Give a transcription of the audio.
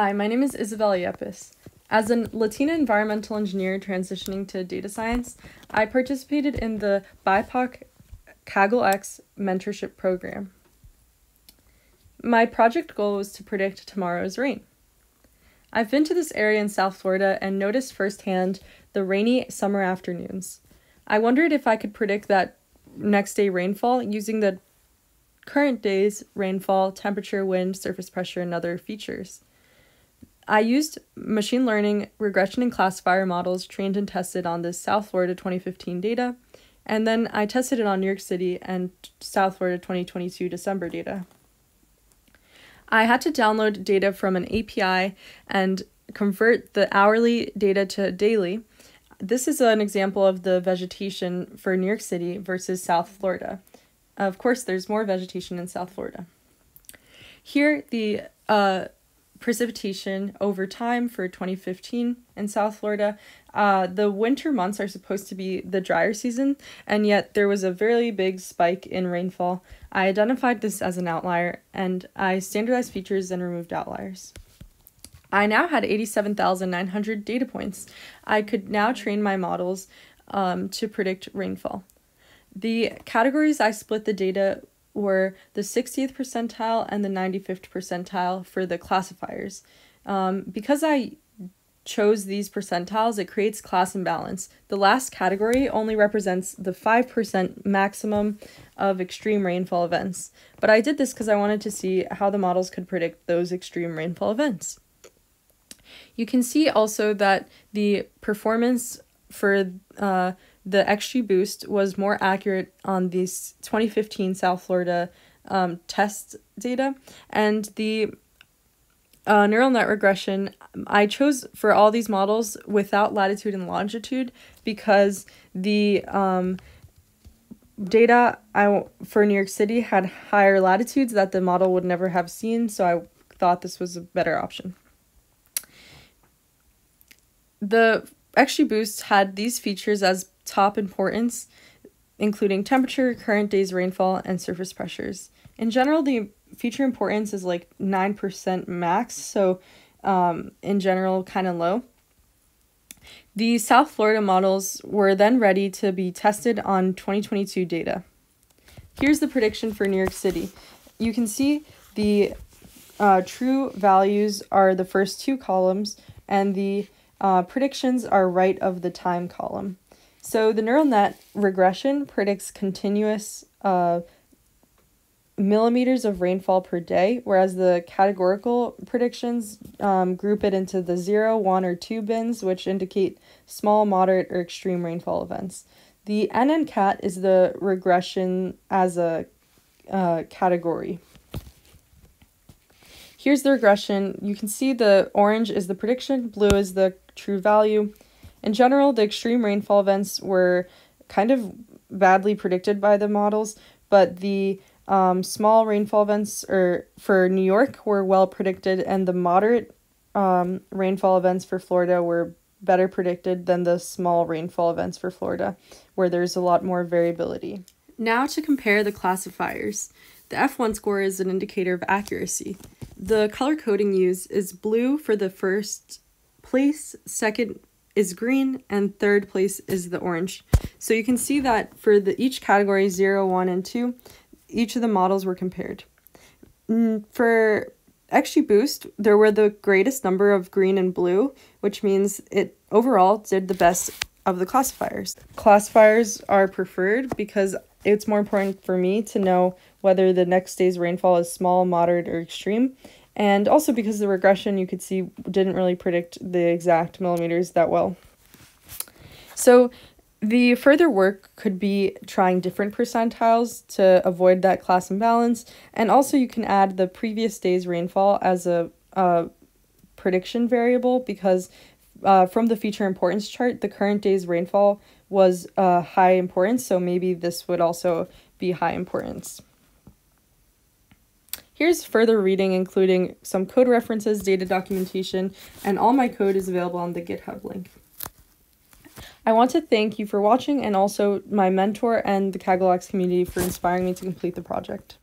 Hi, my name is Isabela Yepes. As a Latina environmental engineer transitioning to data science, I participated in the BIPOC Kaggle X mentorship program. My project goal was to predict tomorrow's rain. I've been to this area in South Florida and noticed firsthand the rainy summer afternoons. I wondered if I could predict that next day rainfall using the current day's rainfall, temperature, wind, surface pressure, and other features. I used machine learning, regression, and classifier models trained and tested on the South Florida 2015 data, and then I tested it on New York City and South Florida 2022 December data. I had to download data from an API and convert the hourly data to daily. This is an example of the vegetation for New York City versus South Florida. Of course, there's more vegetation in South Florida. Here, the uh, precipitation over time for 2015 in South Florida. Uh, the winter months are supposed to be the drier season, and yet there was a very big spike in rainfall. I identified this as an outlier, and I standardized features and removed outliers. I now had 87,900 data points. I could now train my models um, to predict rainfall. The categories I split the data were the 60th percentile and the 95th percentile for the classifiers. Um, because I chose these percentiles, it creates class imbalance. The last category only represents the 5% maximum of extreme rainfall events. But I did this because I wanted to see how the models could predict those extreme rainfall events. You can see also that the performance for uh, the XGBoost was more accurate on these 2015 South Florida um, test data, and the uh, neural net regression I chose for all these models without latitude and longitude because the um, data I for New York City had higher latitudes that the model would never have seen, so I thought this was a better option. The XGBoost had these features as top importance, including temperature, current day's rainfall, and surface pressures. In general, the feature importance is like 9% max, so um, in general, kind of low. The South Florida models were then ready to be tested on 2022 data. Here's the prediction for New York City. You can see the uh, true values are the first two columns, and the uh, predictions are right of the time column. So the neural net regression predicts continuous uh, millimeters of rainfall per day, whereas the categorical predictions um, group it into the 0, 1, or 2 bins, which indicate small, moderate, or extreme rainfall events. The NNCAT is the regression as a uh, category. Here's the regression. You can see the orange is the prediction, blue is the true value, in general, the extreme rainfall events were kind of badly predicted by the models, but the um, small rainfall events or for New York were well predicted, and the moderate um, rainfall events for Florida were better predicted than the small rainfall events for Florida, where there's a lot more variability. Now to compare the classifiers. The F1 score is an indicator of accuracy. The color coding used is blue for the first place, second is green and third place is the orange. So you can see that for the each category 0, 1, and 2, each of the models were compared. Mm, for XGBoost, there were the greatest number of green and blue, which means it overall did the best of the classifiers. Classifiers are preferred because it's more important for me to know whether the next day's rainfall is small, moderate, or extreme, and also because the regression you could see didn't really predict the exact millimeters that well. So the further work could be trying different percentiles to avoid that class imbalance, and also you can add the previous day's rainfall as a, a prediction variable because uh, from the feature importance chart, the current day's rainfall was uh, high importance, so maybe this would also be high importance. Here's further reading, including some code references, data documentation, and all my code is available on the GitHub link. I want to thank you for watching and also my mentor and the Kaggle X community for inspiring me to complete the project.